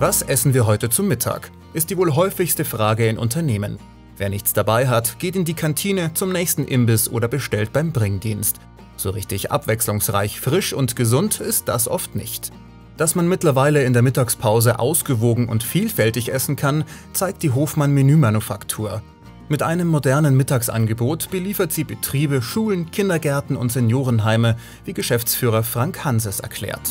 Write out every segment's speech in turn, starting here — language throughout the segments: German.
Was essen wir heute zum Mittag? Ist die wohl häufigste Frage in Unternehmen. Wer nichts dabei hat, geht in die Kantine, zum nächsten Imbiss oder bestellt beim Bringdienst. So richtig abwechslungsreich, frisch und gesund ist das oft nicht. Dass man mittlerweile in der Mittagspause ausgewogen und vielfältig essen kann, zeigt die Hofmann Menümanufaktur. Mit einem modernen Mittagsangebot beliefert sie Betriebe, Schulen, Kindergärten und Seniorenheime, wie Geschäftsführer Frank Hanses erklärt.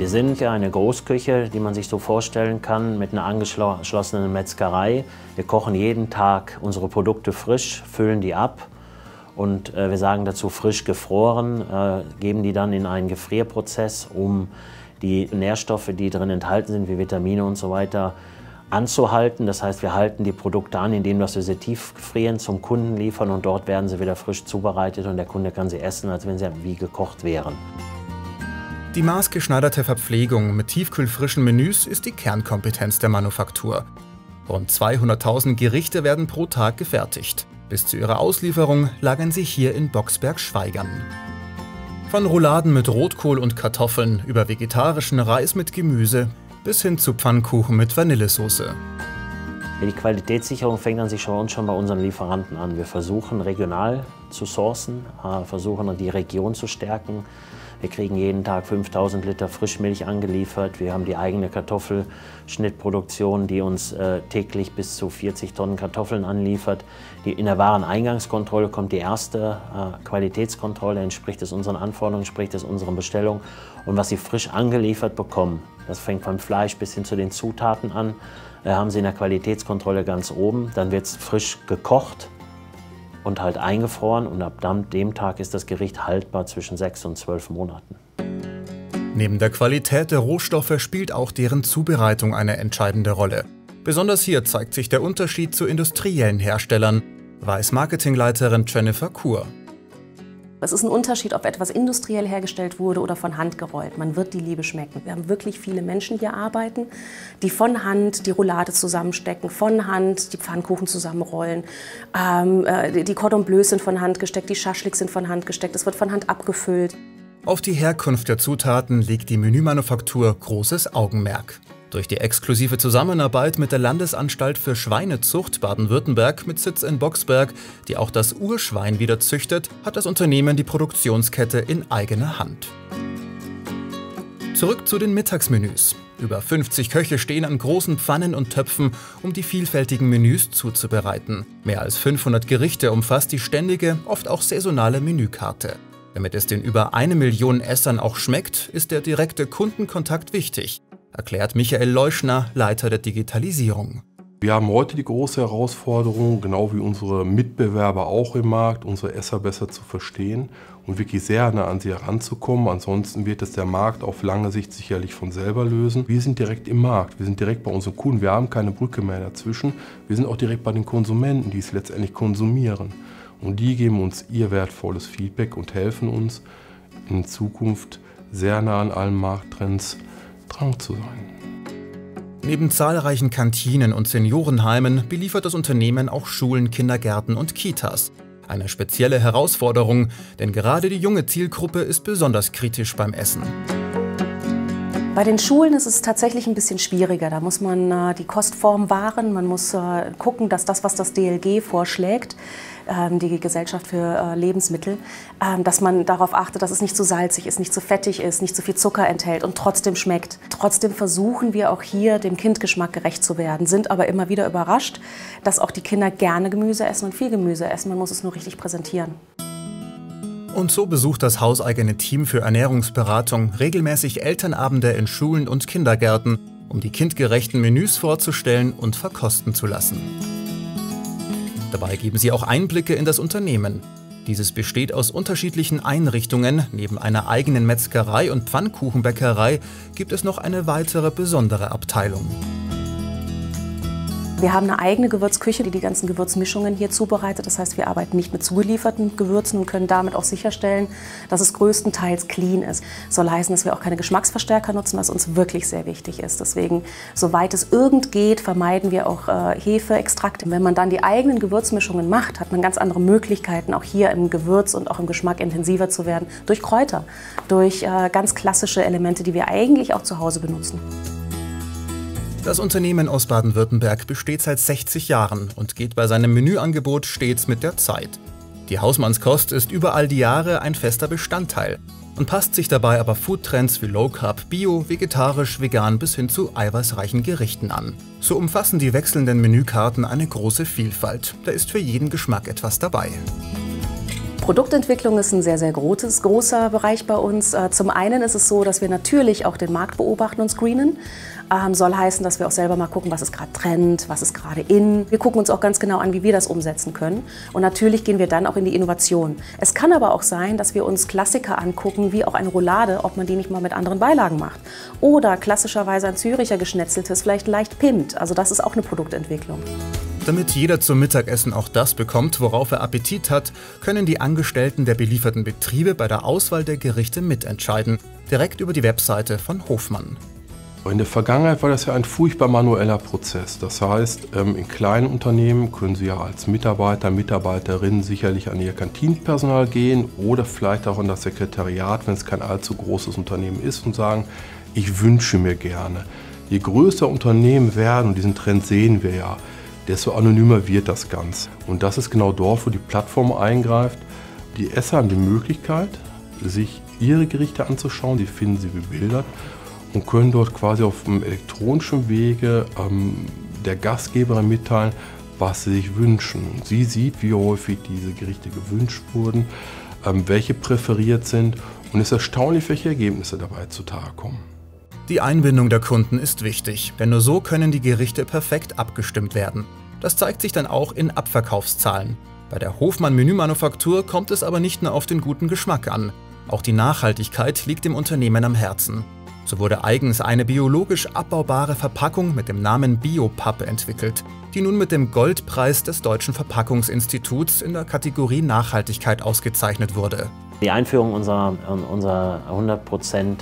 Wir sind ja eine Großküche, die man sich so vorstellen kann, mit einer angeschlossenen Metzgerei. Wir kochen jeden Tag unsere Produkte frisch, füllen die ab und äh, wir sagen dazu frisch gefroren, äh, geben die dann in einen Gefrierprozess, um die Nährstoffe, die drin enthalten sind, wie Vitamine und so weiter, anzuhalten. Das heißt, wir halten die Produkte an, indem wir sie tief frieren, zum Kunden liefern und dort werden sie wieder frisch zubereitet und der Kunde kann sie essen, als wenn sie wie gekocht wären. Die maßgeschneiderte Verpflegung mit tiefkühlfrischen Menüs ist die Kernkompetenz der Manufaktur. Rund 200.000 Gerichte werden pro Tag gefertigt. Bis zu ihrer Auslieferung lagern sie hier in Boxberg-Schweigern. Von Rouladen mit Rotkohl und Kartoffeln über vegetarischen Reis mit Gemüse bis hin zu Pfannkuchen mit Vanillesoße. Die Qualitätssicherung fängt an sich schon, schon bei unseren Lieferanten an. Wir versuchen regional zu sourcen, äh, versuchen die Region zu stärken. Wir kriegen jeden Tag 5000 Liter Frischmilch angeliefert. Wir haben die eigene Kartoffelschnittproduktion, die uns äh, täglich bis zu 40 Tonnen Kartoffeln anliefert. Die, in der Wareneingangskontrolle kommt die erste äh, Qualitätskontrolle, entspricht es unseren Anforderungen, entspricht es unseren Bestellungen. Und was Sie frisch angeliefert bekommen, das fängt vom Fleisch bis hin zu den Zutaten an, äh, haben Sie in der Qualitätskontrolle ganz oben. Dann wird es frisch gekocht und halt eingefroren und ab dem Tag ist das Gericht haltbar zwischen sechs und zwölf Monaten. Neben der Qualität der Rohstoffe spielt auch deren Zubereitung eine entscheidende Rolle. Besonders hier zeigt sich der Unterschied zu industriellen Herstellern, weiß Marketingleiterin Jennifer Kur. Es ist ein Unterschied, ob etwas industriell hergestellt wurde oder von Hand gerollt. Man wird die Liebe schmecken. Wir haben wirklich viele Menschen hier arbeiten, die von Hand die Roulade zusammenstecken, von Hand die Pfannkuchen zusammenrollen. Ähm, äh, die Cordon Bleus sind von Hand gesteckt, die Schaschlik sind von Hand gesteckt, es wird von Hand abgefüllt. Auf die Herkunft der Zutaten legt die Menümanufaktur großes Augenmerk. Durch die exklusive Zusammenarbeit mit der Landesanstalt für Schweinezucht Baden-Württemberg mit Sitz in Boxberg, die auch das Urschwein wieder züchtet, hat das Unternehmen die Produktionskette in eigener Hand. Zurück zu den Mittagsmenüs. Über 50 Köche stehen an großen Pfannen und Töpfen, um die vielfältigen Menüs zuzubereiten. Mehr als 500 Gerichte umfasst die ständige, oft auch saisonale Menükarte. Damit es den über eine Million Essern auch schmeckt, ist der direkte Kundenkontakt wichtig erklärt Michael Leuschner, Leiter der Digitalisierung. Wir haben heute die große Herausforderung, genau wie unsere Mitbewerber auch im Markt, unsere Esser besser zu verstehen und wirklich sehr nah an sie heranzukommen. Ansonsten wird es der Markt auf lange Sicht sicherlich von selber lösen. Wir sind direkt im Markt, wir sind direkt bei unseren Kunden, wir haben keine Brücke mehr dazwischen. Wir sind auch direkt bei den Konsumenten, die es letztendlich konsumieren. Und die geben uns ihr wertvolles Feedback und helfen uns in Zukunft sehr nah an allen Markttrends dran zu sein. Neben zahlreichen Kantinen und Seniorenheimen beliefert das Unternehmen auch Schulen, Kindergärten und Kitas. Eine spezielle Herausforderung, denn gerade die junge Zielgruppe ist besonders kritisch beim Essen. Bei den Schulen ist es tatsächlich ein bisschen schwieriger. Da muss man äh, die Kostform wahren, man muss äh, gucken, dass das, was das DLG vorschlägt, die Gesellschaft für äh, Lebensmittel, ähm, dass man darauf achtet, dass es nicht zu salzig ist, nicht zu fettig ist, nicht zu viel Zucker enthält und trotzdem schmeckt. Trotzdem versuchen wir auch hier dem Kindgeschmack gerecht zu werden, sind aber immer wieder überrascht, dass auch die Kinder gerne Gemüse essen und viel Gemüse essen. Man muss es nur richtig präsentieren. Und so besucht das hauseigene Team für Ernährungsberatung regelmäßig Elternabende in Schulen und Kindergärten, um die kindgerechten Menüs vorzustellen und verkosten zu lassen. Dabei geben sie auch Einblicke in das Unternehmen. Dieses besteht aus unterschiedlichen Einrichtungen. Neben einer eigenen Metzgerei und Pfannkuchenbäckerei gibt es noch eine weitere besondere Abteilung. Wir haben eine eigene Gewürzküche, die die ganzen Gewürzmischungen hier zubereitet. Das heißt, wir arbeiten nicht mit zugelieferten Gewürzen und können damit auch sicherstellen, dass es größtenteils clean ist. Das soll heißen, dass wir auch keine Geschmacksverstärker nutzen, was uns wirklich sehr wichtig ist. Deswegen, soweit es irgend geht, vermeiden wir auch äh, Hefeextrakte. Wenn man dann die eigenen Gewürzmischungen macht, hat man ganz andere Möglichkeiten, auch hier im Gewürz und auch im Geschmack intensiver zu werden, durch Kräuter, durch äh, ganz klassische Elemente, die wir eigentlich auch zu Hause benutzen. Das Unternehmen aus Baden-Württemberg besteht seit 60 Jahren und geht bei seinem Menüangebot stets mit der Zeit. Die Hausmannskost ist über all die Jahre ein fester Bestandteil und passt sich dabei aber Foodtrends wie Low Carb, Bio, vegetarisch, vegan bis hin zu eiweißreichen Gerichten an. So umfassen die wechselnden Menükarten eine große Vielfalt. Da ist für jeden Geschmack etwas dabei. Produktentwicklung ist ein sehr, sehr großes, großer Bereich bei uns. Äh, zum einen ist es so, dass wir natürlich auch den Markt beobachten und screenen. Ähm, soll heißen, dass wir auch selber mal gucken, was ist gerade Trend, was ist gerade in. Wir gucken uns auch ganz genau an, wie wir das umsetzen können. Und natürlich gehen wir dann auch in die Innovation. Es kann aber auch sein, dass wir uns Klassiker angucken, wie auch eine Roulade, ob man die nicht mal mit anderen Beilagen macht. Oder klassischerweise ein Züricher geschnetzeltes, vielleicht leicht pimmt. Also das ist auch eine Produktentwicklung. Damit jeder zum Mittagessen auch das bekommt, worauf er Appetit hat, können die Angestellten der belieferten Betriebe bei der Auswahl der Gerichte mitentscheiden, direkt über die Webseite von Hofmann. In der Vergangenheit war das ja ein furchtbar manueller Prozess. Das heißt, ähm, in kleinen Unternehmen können Sie ja als Mitarbeiter, Mitarbeiterin sicherlich an Ihr Kantinenpersonal gehen oder vielleicht auch an das Sekretariat, wenn es kein allzu großes Unternehmen ist und sagen, ich wünsche mir gerne. Je größer Unternehmen werden, und diesen Trend sehen wir ja, desto anonymer wird das Ganze. Und das ist genau dort, wo die Plattform eingreift. Die Esser haben die Möglichkeit, sich ihre Gerichte anzuschauen, die finden sie bebildert und können dort quasi auf einem elektronischen Wege ähm, der Gastgeberin mitteilen, was sie sich wünschen. Sie sieht, wie häufig diese Gerichte gewünscht wurden, ähm, welche präferiert sind und es ist erstaunlich, welche Ergebnisse dabei zutage kommen. Die Einbindung der Kunden ist wichtig, denn nur so können die Gerichte perfekt abgestimmt werden. Das zeigt sich dann auch in Abverkaufszahlen. Bei der Hofmann Menümanufaktur kommt es aber nicht nur auf den guten Geschmack an. Auch die Nachhaltigkeit liegt dem Unternehmen am Herzen. So wurde eigens eine biologisch abbaubare Verpackung mit dem Namen Biopap entwickelt, die nun mit dem Goldpreis des Deutschen Verpackungsinstituts in der Kategorie Nachhaltigkeit ausgezeichnet wurde. Die Einführung unserer, unserer 100% äh,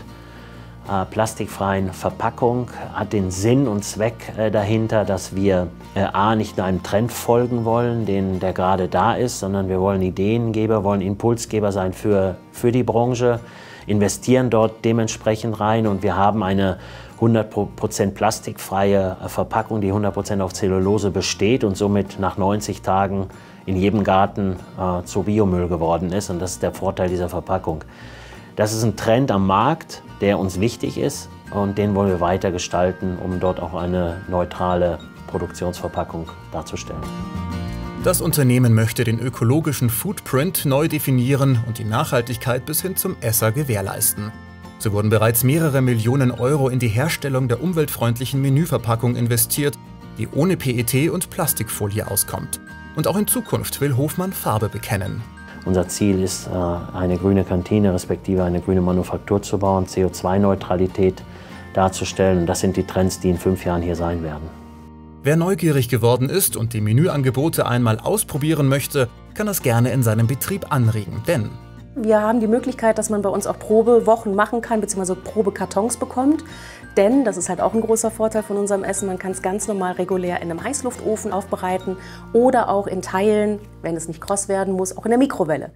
plastikfreien Verpackung hat den Sinn und Zweck äh, dahinter, dass wir äh, A, nicht nur einem Trend folgen wollen, den, der gerade da ist, sondern wir wollen Ideengeber, wollen Impulsgeber sein für, für die Branche, investieren dort dementsprechend rein und wir haben eine 100% plastikfreie äh, Verpackung, die 100% auf Zellulose besteht und somit nach 90 Tagen in jedem Garten äh, zu Biomüll geworden ist. Und das ist der Vorteil dieser Verpackung. Das ist ein Trend am Markt, der uns wichtig ist und den wollen wir weiter gestalten, um dort auch eine neutrale Produktionsverpackung darzustellen. Das Unternehmen möchte den ökologischen Footprint neu definieren und die Nachhaltigkeit bis hin zum Esser gewährleisten. So wurden bereits mehrere Millionen Euro in die Herstellung der umweltfreundlichen Menüverpackung investiert, die ohne PET und Plastikfolie auskommt. Und auch in Zukunft will Hofmann Farbe bekennen. Unser Ziel ist, äh, eine grüne Kantine respektive eine grüne Manufaktur zu bauen, CO2-Neutralität darzustellen. Das sind die Trends, die in fünf Jahren hier sein werden. Wer neugierig geworden ist und die Menüangebote einmal ausprobieren möchte, kann das gerne in seinem Betrieb anregen, denn wir haben die Möglichkeit, dass man bei uns auch Probewochen machen kann, bzw. Probekartons bekommt. Denn, das ist halt auch ein großer Vorteil von unserem Essen, man kann es ganz normal regulär in einem Heißluftofen aufbereiten oder auch in Teilen, wenn es nicht kross werden muss, auch in der Mikrowelle.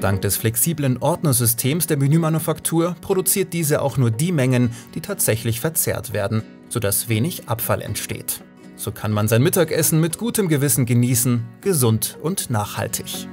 Dank des flexiblen Ordnersystems der Menümanufaktur produziert diese auch nur die Mengen, die tatsächlich verzehrt werden, sodass wenig Abfall entsteht. So kann man sein Mittagessen mit gutem Gewissen genießen, gesund und nachhaltig.